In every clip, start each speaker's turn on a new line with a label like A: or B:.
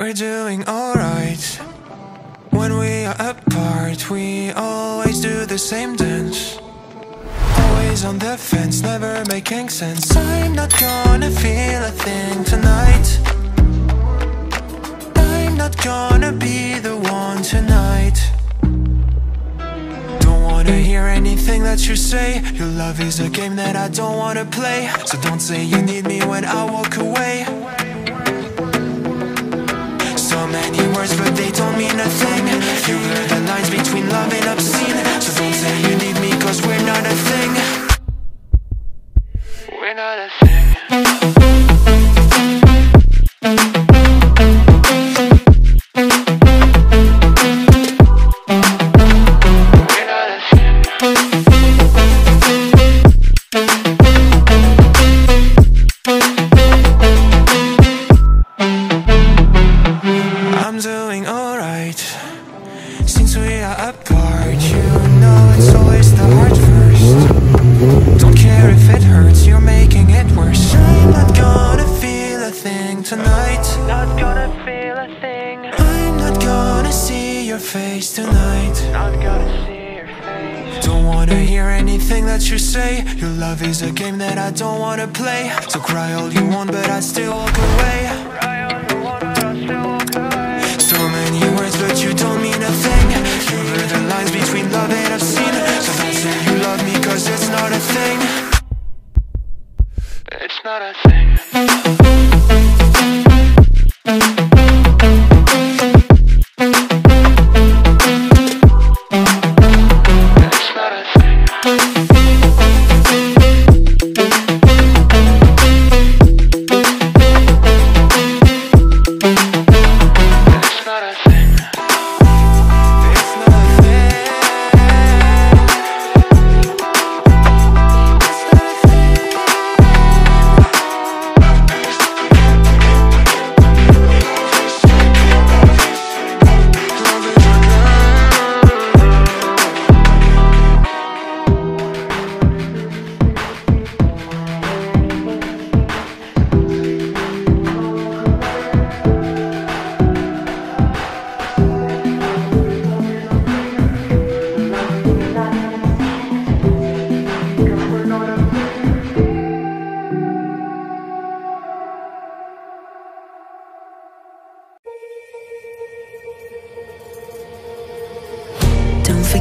A: We're doing alright. When we are apart, we always do the same dance. Always on the fence, never making sense. I'm not gonna feel a thing tonight. I'm not gonna be the one tonight. Don't wanna hear anything that you say. Your love is a game that I don't wanna play. So don't say you need me when I walk away. Words, but they don't mean a thing. You blur face tonight. Not gonna see your face. Don't wanna hear anything that you say. Your love is a game that I don't wanna play. So cry all you want but I still walk away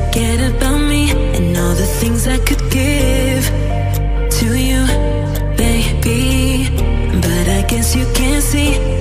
A: Forget about me and all the things I could give to you,
B: baby. But I guess you can't see